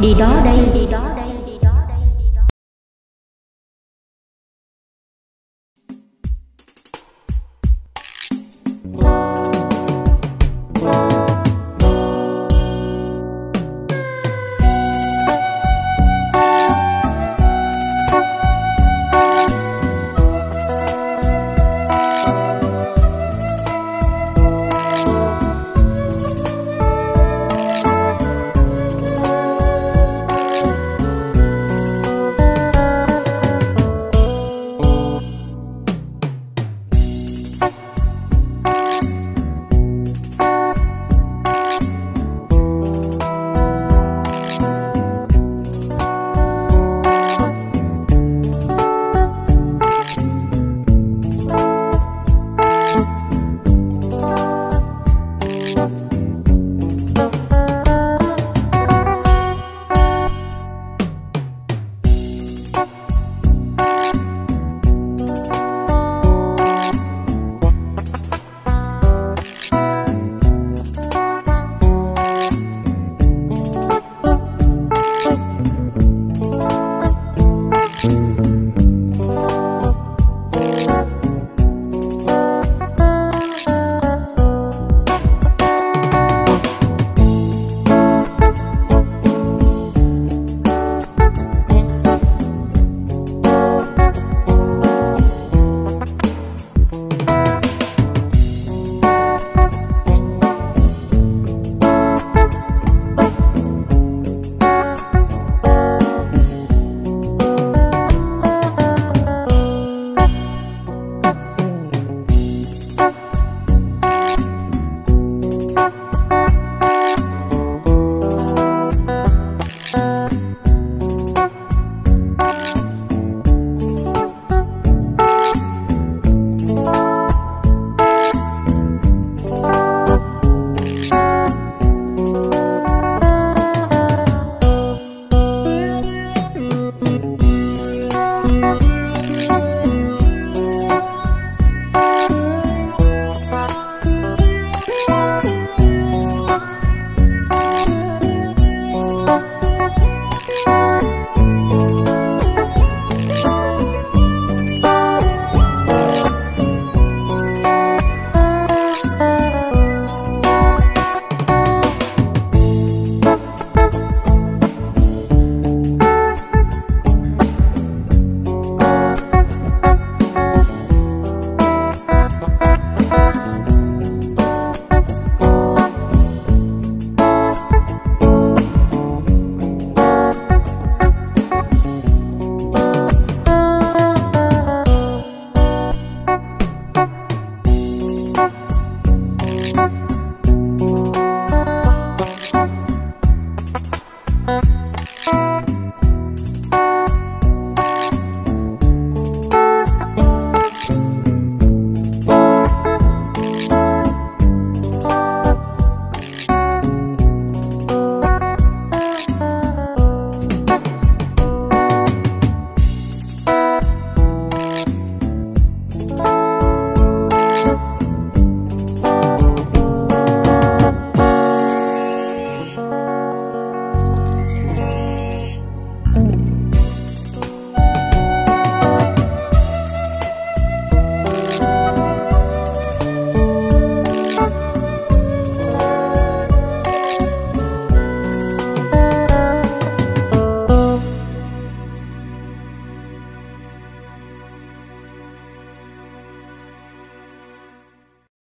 đi đó đây. đi đó Bye.